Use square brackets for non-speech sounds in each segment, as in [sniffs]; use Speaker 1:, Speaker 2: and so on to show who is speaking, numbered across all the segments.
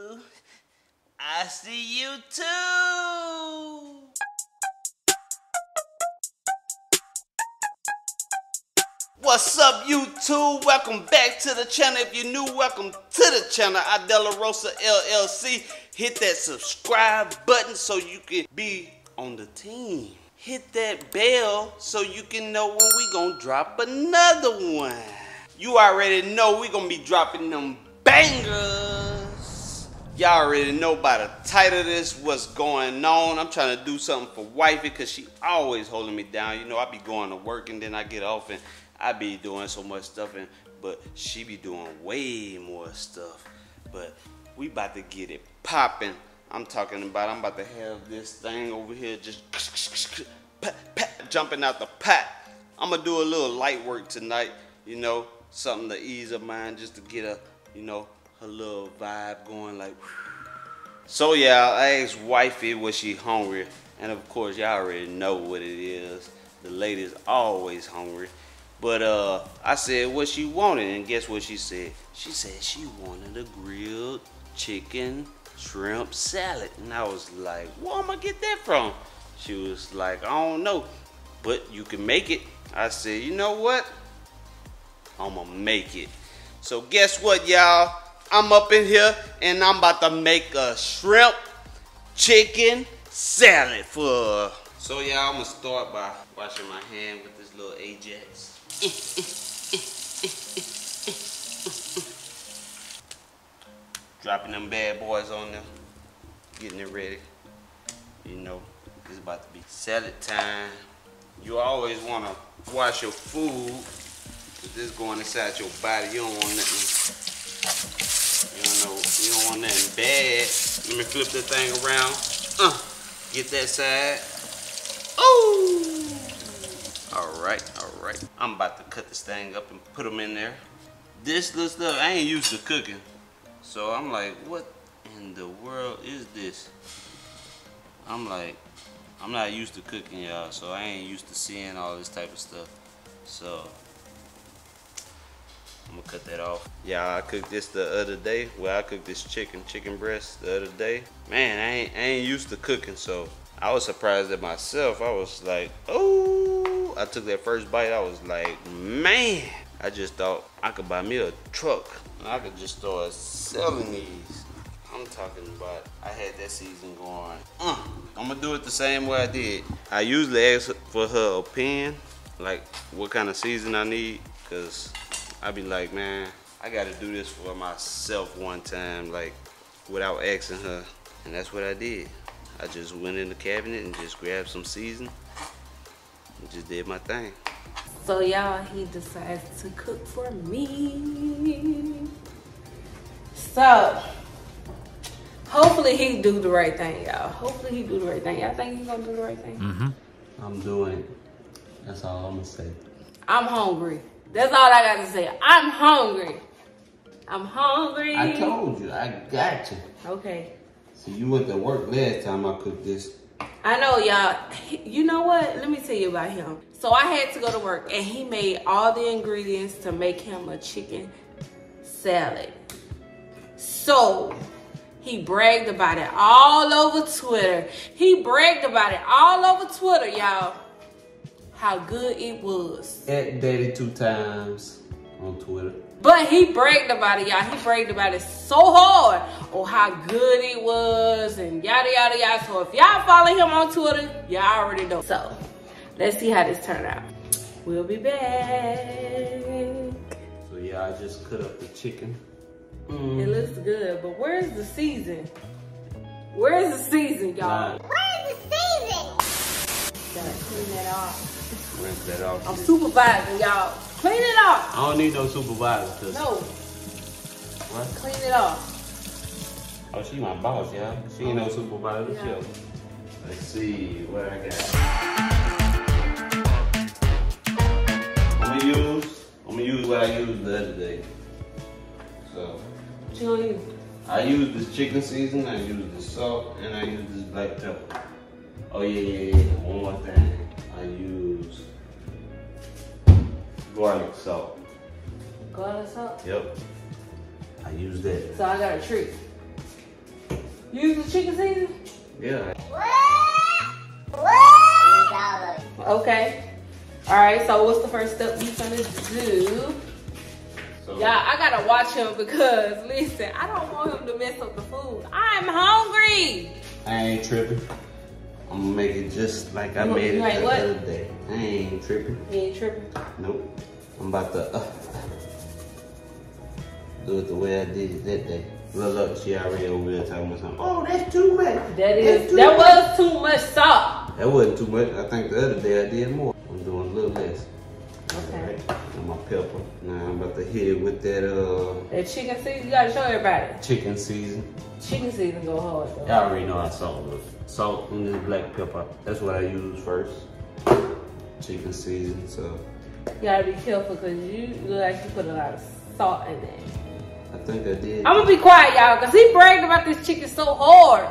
Speaker 1: boo. I see you too. What's up, YouTube? Welcome back to the channel. If you're new, welcome to the channel. Idella Rosa LLC. Hit that subscribe button so you can be on the team. Hit that bell so you can know when we gonna drop another one. You already know we gonna be dropping them bangers. Y'all already know by the title of this what's going on. I'm trying to do something for wifey because she always holding me down. You know, I be going to work and then I get off and I be doing so much stuff and but she be doing way more stuff. But we about to get it popping. I'm talking about I'm about to have this thing over here just [sniffs] pat, pat, jumping out the pot. I'm gonna do a little light work tonight, you know, something to ease her mind just to get a, you know, her little vibe going like so yeah, I asked wifey was she hungry, and of course y'all already know what it is. The lady's always hungry. But uh, I said what she wanted, and guess what she said? She said she wanted a grilled chicken shrimp salad, and I was like, "Where am I get that from?" She was like, "I don't know, but you can make it." I said, "You know what? I'm gonna make it." So guess what, y'all? I'm up in here and I'm about to make a shrimp chicken salad for. So y'all, I'm gonna start by washing my hand with this little Ajax. Dropping them bad boys on them, getting it ready. You know, it's about to be salad time. You always wanna wash your food, cause this going inside your body. You don't want nothing you don't know, you don't want nothing bad. Let me flip that thing around. Uh, get that side. Oh! All right, all right. I'm about to cut this thing up and put them in there. This little stuff, I ain't used to cooking. So I'm like, what in the world is this? I'm like, I'm not used to cooking, y'all. So I ain't used to seeing all this type of stuff. So I'm gonna cut that off. Yeah, I cooked this the other day. Well, I cooked this chicken, chicken breast the other day. Man, I ain't, I ain't used to cooking, so I was surprised at myself. I was like, oh, I took that first bite. I was like, man, I just thought I could buy me a truck. And I could just start selling these. I'm talking about, I had that season going. Uh, I'm gonna do it the same way I did. I usually ask for her opinion, like what kind of season I need, cause I be like, man, I gotta do this for myself one time, like without asking her. And that's what I did. I just went in the cabinet and just grabbed some season and just did my thing.
Speaker 2: So y'all, he decides to cook for me. So, hopefully he do the right thing, y'all. Hopefully he do the right thing. Y'all think he gonna do the right thing?
Speaker 1: Mm-hmm. I'm doing it. That's all I'm gonna say.
Speaker 2: I'm hungry. That's all I got to say. I'm hungry. I'm hungry.
Speaker 1: I told you, I got you.
Speaker 2: Okay.
Speaker 1: See, you went to work last time I cooked this.
Speaker 2: I know, y'all. You know what? Let me tell you about him. So I had to go to work, and he made all the ingredients to make him a chicken salad. So he bragged about it all over Twitter. He bragged about it all over Twitter, y'all. How good it was.
Speaker 1: At Daddy two times on Twitter.
Speaker 2: But he bragged about it, y'all. He bragged about it so hard on how good it was and yada yada yada. So if y'all follow him on Twitter, y'all already know. So let's see how this turned out. We'll be back.
Speaker 1: So yeah, I just cut up the chicken.
Speaker 2: Mm. It looks good, but where's the season? Where's the season, y'all?
Speaker 3: Where's the season?
Speaker 2: Gotta clean that off.
Speaker 1: Rinse that off.
Speaker 2: I'm supervising, y'all. Clean it off.
Speaker 1: I don't need no supervisor.
Speaker 2: No.
Speaker 1: What?
Speaker 2: Clean it off.
Speaker 1: Oh, she my boss, y'all. She ain't no supervisor.
Speaker 2: Yeah.
Speaker 1: Let's see what I got. I'm gonna use. I'm gonna use what I used the other day. So.
Speaker 2: What you gonna use?
Speaker 1: I use this chicken season, I use this salt, and I use this black pepper. Oh yeah, yeah, yeah. One more thing. I use garlic salt.
Speaker 2: Garlic salt.
Speaker 1: Yep. I use that.
Speaker 2: So I got a treat. You use the chicken season?
Speaker 1: Yeah.
Speaker 2: Okay. All right. So what's the first step you gonna do?
Speaker 1: So,
Speaker 2: Yeah, I gotta watch him because listen, I don't want him to mess up the food. I'm hungry.
Speaker 1: I ain't tripping. I'm gonna make it just like I
Speaker 2: You-
Speaker 1: made it the
Speaker 2: what?
Speaker 1: other day. I ain't tripping.
Speaker 2: You ain't tripping.
Speaker 1: Nope. I'm about to uh, do it the way I did it that day. Look, look, she already over there talking about something. Oh, that's too much. That's
Speaker 2: is
Speaker 1: too
Speaker 2: that
Speaker 1: much.
Speaker 2: was too much salt.
Speaker 1: That wasn't too much. I think the other day I did more. I'm doing a little less.
Speaker 2: Okay.
Speaker 1: Alright, And my pepper. Now I'm about to hit it with that uh
Speaker 2: That chicken season, you gotta show everybody.
Speaker 1: chicken season.
Speaker 2: Chicken season go hard though.
Speaker 1: Y'all already know how salt was. Salt and this black pepper. That's what I use first. Chicken season. So
Speaker 2: You gotta be careful because you look like you put a lot of salt in it.
Speaker 1: I think I did.
Speaker 2: I'm gonna be quiet, y'all, because he bragged about this chicken so hard.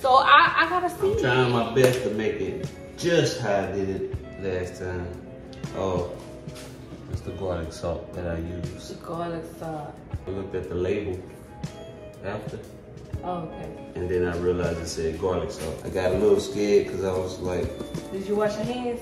Speaker 2: So I, I gotta see.
Speaker 1: I'm trying my best to make it just how I did it last time. Oh, it's the garlic salt that I use.
Speaker 2: Garlic salt.
Speaker 1: I looked at the label after,
Speaker 2: Oh, okay.
Speaker 1: and then I realized it said garlic salt. I got a little scared because I was like,
Speaker 2: Did you wash your hands?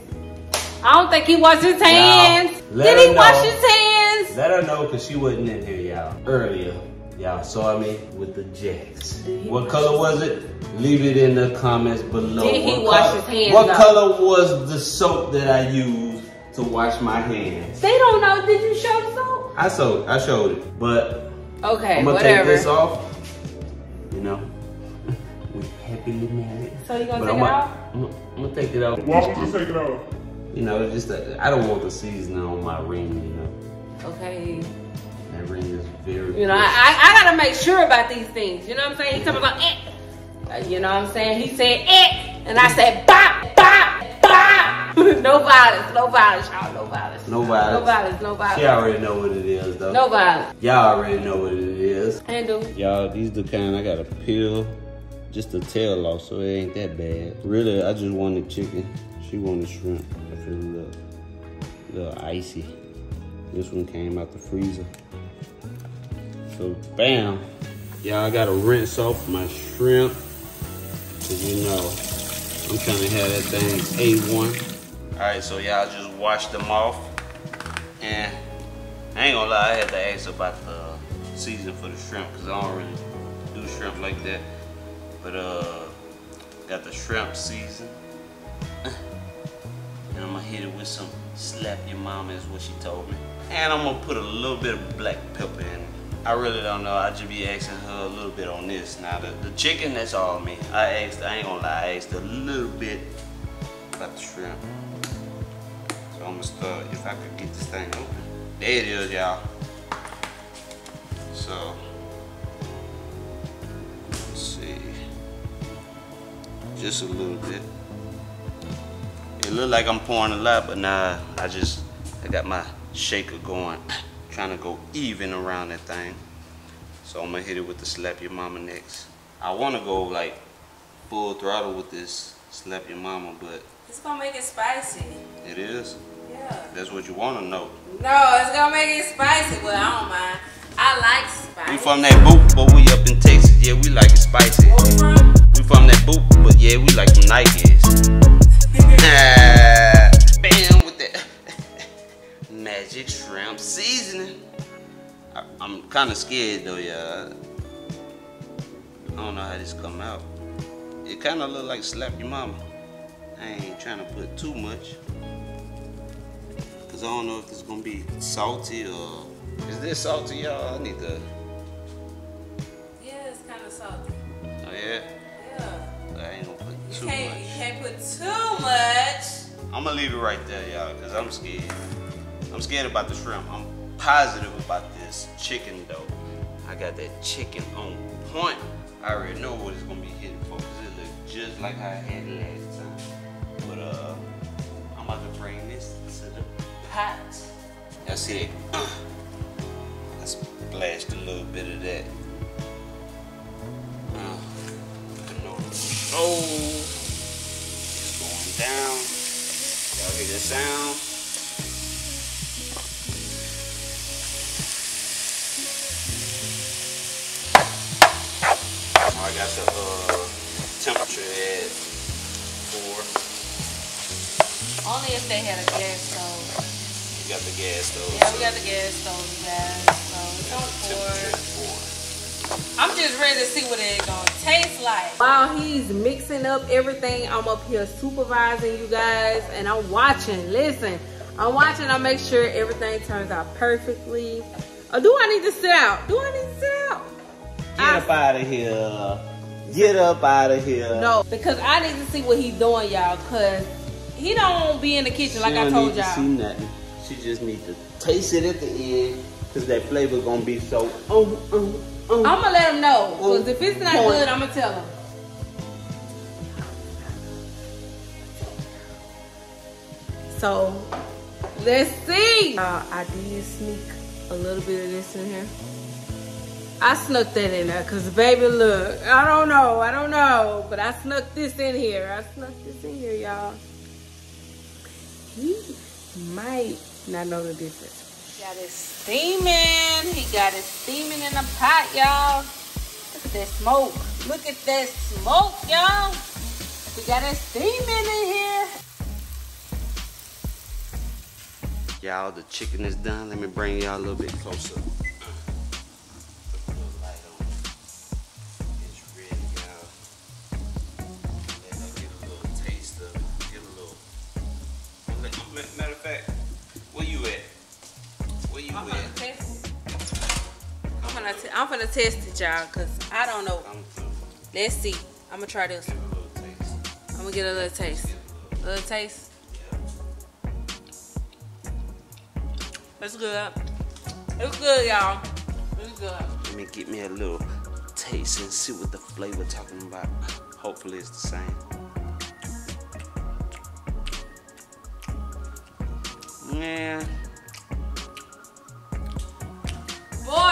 Speaker 2: I don't think he washed his hands.
Speaker 1: let
Speaker 2: Did
Speaker 1: her
Speaker 2: he wash his hands?
Speaker 1: let her know because she wasn't in here, y'all. Earlier, y'all saw me with the
Speaker 2: Ajax.
Speaker 1: What color was it? Leave it in the comments below.
Speaker 2: Did he
Speaker 1: what
Speaker 2: wash
Speaker 1: color,
Speaker 2: his hands
Speaker 1: What
Speaker 2: up?
Speaker 1: color was the soap that I used to wash my hands?
Speaker 2: They don't know. Did you show the soap?
Speaker 1: I showed, I showed it, but
Speaker 2: Okay,
Speaker 1: I'm gonna
Speaker 2: whatever.
Speaker 1: take this off. You know, [laughs] we happily married.
Speaker 2: So you gonna
Speaker 1: But
Speaker 2: take
Speaker 1: I'm
Speaker 2: it
Speaker 1: gonna,
Speaker 2: off?
Speaker 1: I'm, gonna, I'm gonna take it off.
Speaker 4: Why would you take it off?
Speaker 1: You know, it's just that I don't want the seasoning on my ring. You know,
Speaker 2: Okay.
Speaker 1: that ring is very.
Speaker 2: You know, I, I, I gotta make sure about these things. You know what I'm saying? He's talking about eh. Uh, You know what I'm saying? He said eh, and I said bop, bop, bop. [laughs] no violence, no violence, y'all. No violence.
Speaker 1: No violence.
Speaker 2: No violence, no violence.
Speaker 1: She already know what it is, though.
Speaker 2: No violence.
Speaker 1: Y'all already know what it is.
Speaker 2: Handle.
Speaker 1: Y'all, these the kind I gotta peel just the tail off, so it ain't that bad. Really, I just wanted chicken. She wanted shrimp. I feel a little, little icy. This one came out the freezer. So, bam. Y'all, I gotta rinse off my shrimp. Cause you know, I'm trying to have that thing A1. All right, so y'all just wash them off. And I ain't gonna lie, I had to ask about the season for the shrimp because I don't really do shrimp like that. But uh, got the shrimp season. [laughs] And I'm gonna hit it with some slap your mama is what she told me. And I'm gonna put a little bit of black pepper in it. I really don't know. I just be asking her a little bit on this. Now the, the chicken, that's all me. I asked, I ain't gonna lie, I asked a little bit about the shrimp. So I'm gonna start, if I could get this thing open. There it is, y'all. So, let's see. Just a little bit. It look like I'm pouring a lot, but nah, I just, I got my shaker going, trying to go even around that thing. So I'm gonna hit it with the slap your mama next. I wanna go like full throttle with this slap your mama, but
Speaker 2: It's gonna make it spicy.
Speaker 1: it is.
Speaker 2: Yeah.
Speaker 1: That's what you wanna know.
Speaker 2: No, it's gonna make it spicy, but I don't mind. I like spicy.
Speaker 1: We from that boot, but we up in Texas. Yeah, we like it spicy.
Speaker 2: Where we from?
Speaker 1: We from that boot, but yeah, we like them Nikes. [laughs] magic shrimp seasoning. I, I'm kind of scared though, y'all. I don't know how this come out. It kind of look like slap your mama. I ain't trying to put too much. Cause I don't know if it's gonna be salty or is this salty, y'all? I need to.
Speaker 2: Yeah, it's kind of salty.
Speaker 1: Oh yeah.
Speaker 2: Yeah.
Speaker 1: I ain't gonna put
Speaker 2: You
Speaker 1: too
Speaker 2: can't,
Speaker 1: much.
Speaker 2: you can't put too much.
Speaker 1: I'm gonna leave it right there, y'all, because I'm scared. I'm scared about the shrimp. I'm positive about this chicken, though. I got that chicken on point. I already know what it's gonna be hitting for, because it looks just like how I had it last time. But, uh, I'm about to bring this to the pot. Y'all see that? [clears throat] I splashed a little bit of that. Uh, the stove. It's going down. Y'all hear the sound?
Speaker 2: Only if they had a gas stove.
Speaker 1: You got the gas stove.
Speaker 2: Yeah, we got the gas stove, you guys. So it's on four.
Speaker 1: four.
Speaker 2: I'm just ready to see what it's gonna taste like. While he's mixing up everything, I'm up here supervising you guys and I'm watching. Listen, I'm watching. I make sure everything turns out perfectly. Or do I need to sit out? Do I need to sit out?
Speaker 1: Get up out of here. Get up out of here.
Speaker 2: No, because I need to see what he's doing, y'all. Cause he don't be in the kitchen like
Speaker 1: she
Speaker 2: I
Speaker 1: don't
Speaker 2: told
Speaker 1: need to see
Speaker 2: y'all.
Speaker 1: nothing. She just need to taste it at the end, cause that flavor gonna be so. Oh, oh, oh.
Speaker 2: I'm gonna let him know. Cause if it's not
Speaker 1: Point.
Speaker 2: good, I'm gonna tell him. So let's see. Uh, I did sneak a little bit of this in here. I snuck that in there because baby, look, I don't know, I don't know, but I snuck this in here. I snuck this in here, y'all. He might not know the difference. Got it steaming. He got it steaming in the pot, y'all. Look at that smoke. Look at that smoke, y'all. We got it steaming in here.
Speaker 1: Y'all, the chicken is done. Let me bring y'all a little bit closer.
Speaker 2: Gonna, t- I'm gonna test it, y'all, because I don't know. Let's see. I'm gonna try this. I'm gonna get a little taste. A little taste. It's good. It's good, y'all. It's good.
Speaker 1: Let me get me a little taste and see what the flavor talking about. Hopefully it's the same. Man,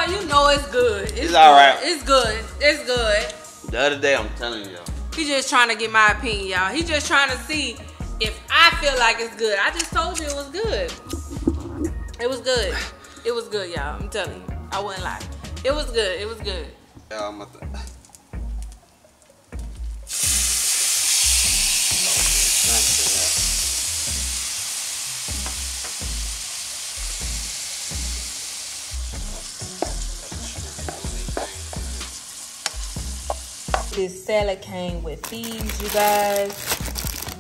Speaker 2: You know it's good. It's,
Speaker 1: It's
Speaker 2: good.
Speaker 1: alright.
Speaker 2: It's good. It's good.
Speaker 1: the other day I'm telling y'all.
Speaker 2: He just trying to get my opinion, y'all. He just trying to see if I feel like it's good. I just told you it was good. It was good. It was good, y'all. I'm telling you. I wouldn't lie. It was good. It was good.
Speaker 1: Y'all, I'm
Speaker 2: This salad came with these, you guys,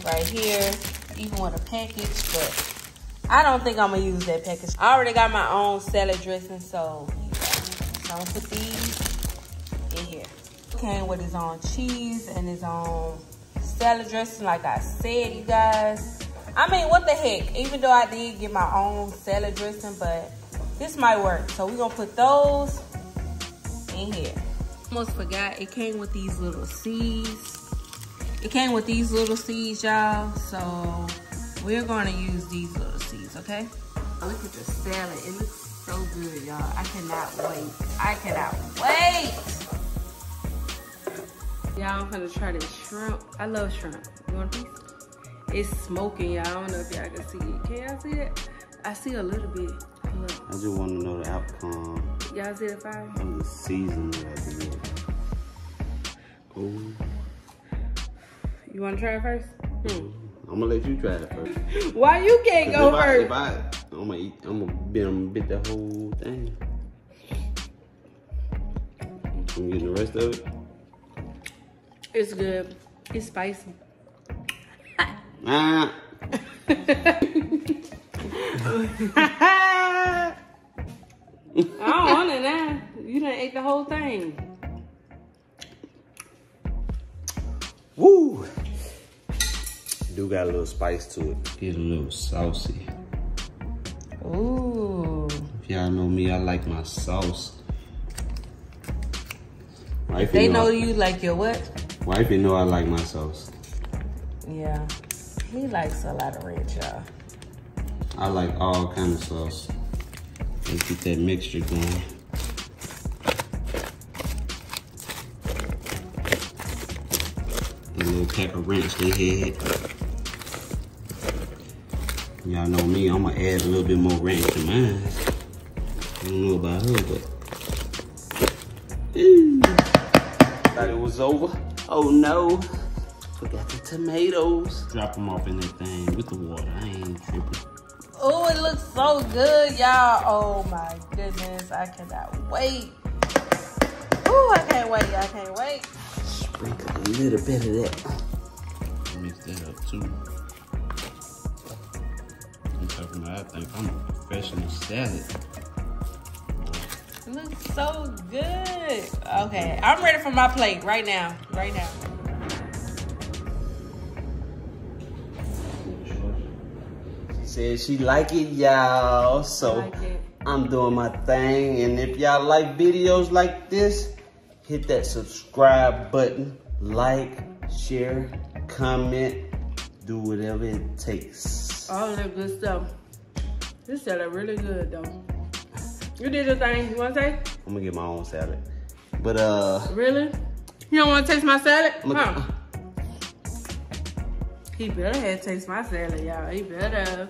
Speaker 2: right here, even with a package, but I don't think I'm gonna use that package. I already got my own salad dressing, so, gonna put these in here. Came with his own cheese and his own salad dressing, like I said, you guys. I mean, what the heck? Even though I did get my own salad dressing, but this might work. So we're gonna put those in here. Almost forgot, it came with these little seeds. It came with these little seeds, y'all. So we're gonna use these little seeds, okay? Oh, look at the salad, it looks so good, y'all. I cannot wait. I cannot wait. Y'all, I'm gonna try this shrimp. I love shrimp. You want a piece? It's smoking, y'all. I don't know if y'all can see it. Can y'all see it? I see a little bit. Look.
Speaker 1: I just want to know the outcome
Speaker 2: Y'all see the fire?
Speaker 1: of the season that I did. Ooh,
Speaker 2: You wanna try it first? Hmm.
Speaker 1: I'm gonna let you try it first. [laughs]
Speaker 2: Why you can't go
Speaker 1: if I,
Speaker 2: first?
Speaker 1: if I, I'm gonna eat, I'm gonna bit, I'm gonna bit the whole thing. I'm getting the rest of it.
Speaker 2: It's good. It's spicy.
Speaker 1: Ah, [laughs] [laughs]
Speaker 2: I don't want it now. You done ate the whole thing.
Speaker 1: woo. Do got a little spice to it. Get a little saucy.
Speaker 2: Ooh.
Speaker 1: If y'all know me, I like my sauce. Wifey
Speaker 2: They know
Speaker 1: I-
Speaker 2: you like your what?
Speaker 1: Wifey know I like my sauce.
Speaker 2: Yeah. He likes a lot of ranch, y'all.
Speaker 1: I like all kind of sauce. Let's get that mixture going. A little pepper ranch they had. Y'all know me, I'm gonna add a little bit more ranch to mine. I don't know about her, but. Ooh. Thought it was over. Oh no. Forgot the tomatoes. Drop them off in that thing with the water. I ain't tripping.
Speaker 2: Oh, it looks so good, y'all. Oh my goodness. I cannot wait. Oh, I can't wait. Y'all. I can't wait.
Speaker 1: Sprinkle a little bit of that. Mix that up too. I'm talking about, I think I'm a professional salad.
Speaker 2: It looks so good. Okay, I'm ready for my plate right now. Right now.
Speaker 1: Said she like it, y'all. So
Speaker 2: Like it.
Speaker 1: I'm doing my thing. And if y'all like videos like this, hit that subscribe button. Like, share, comment, do whatever it takes.
Speaker 2: All that good stuff. This salad really good though. You did your thing. You wanna taste?
Speaker 1: I'm gonna get my own salad. But uh
Speaker 2: Really? You don't wanna taste my salad?
Speaker 1: Gonna-
Speaker 2: Huh? He better have taste my salad, y'all. He better.